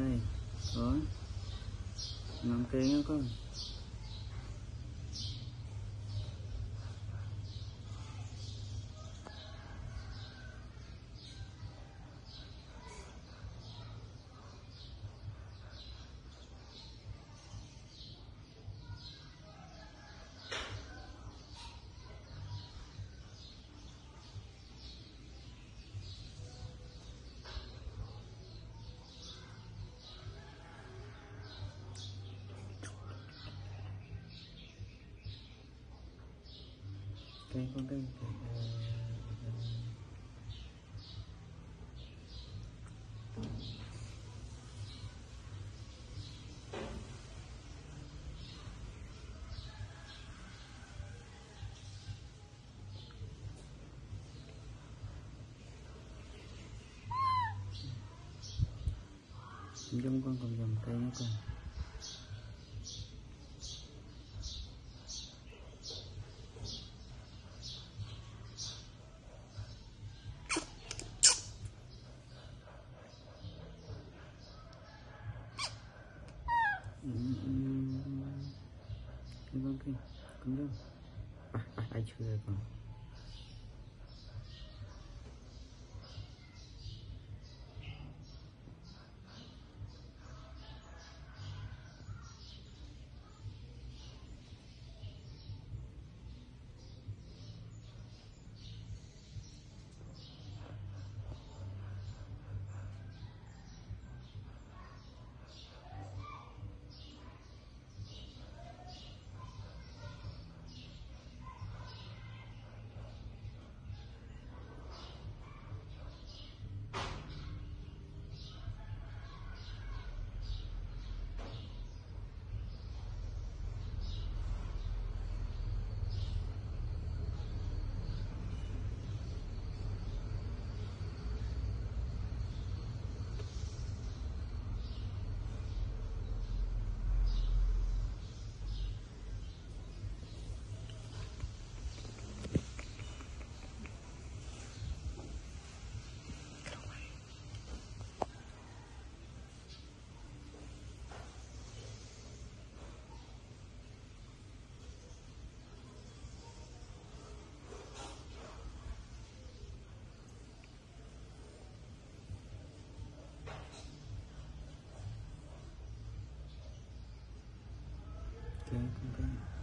đây đó năm cây nữa con. Cây con cây Chúng con còn dòng cây nữa con. Cứng lên à, ai chưa rồi còn con kia